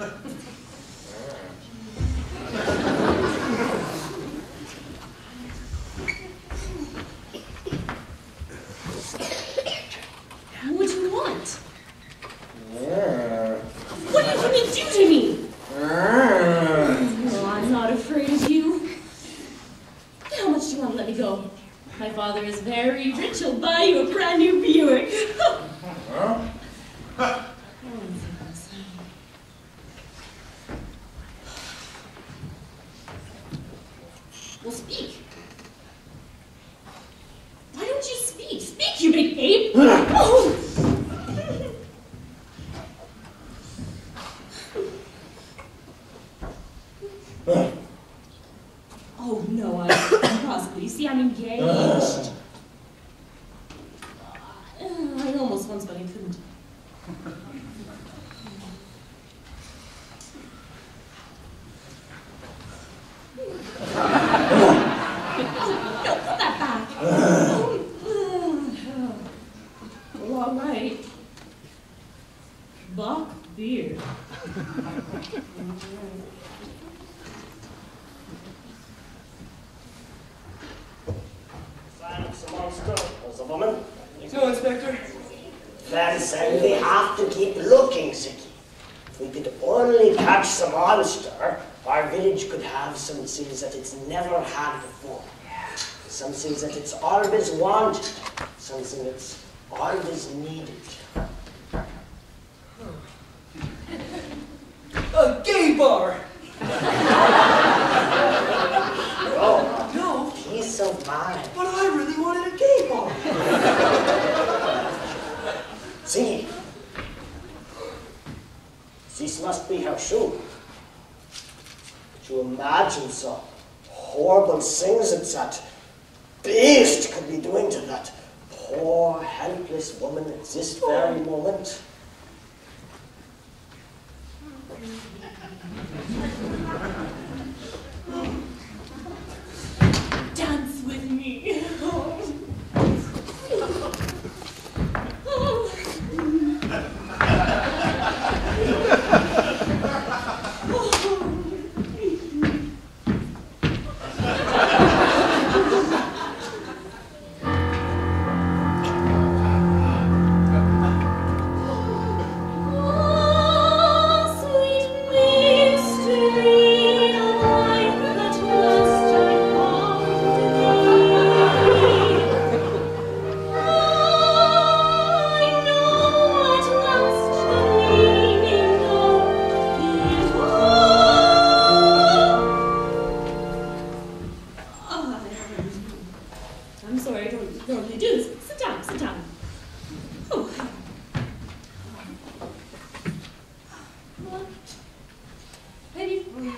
ねえ。Big ape! oh. oh no, I impossible. You see, I'm engaged. I almost once, but I couldn't. Things that it's never had before. Some things that it's always wanted. Something that's always needed. A gay bar! no. No? Peace of mind. But I really wanted a gay bar. See? This must be her shoe you imagine some horrible things that that beast could be doing to that poor, helpless woman at this very moment.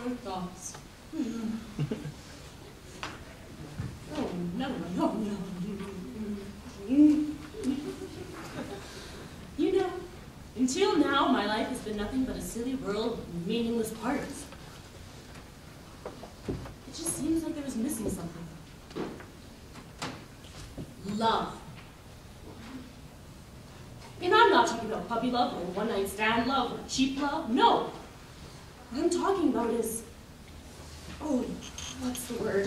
your thoughts. Oh, no, no, no. you know, until now, my life has been nothing but a silly world, of meaningless parts. It just seems like there was missing something. Love. And I'm not talking about puppy love or one-night stand love or cheap love. No, what I'm talking about is... Oh, what's the word?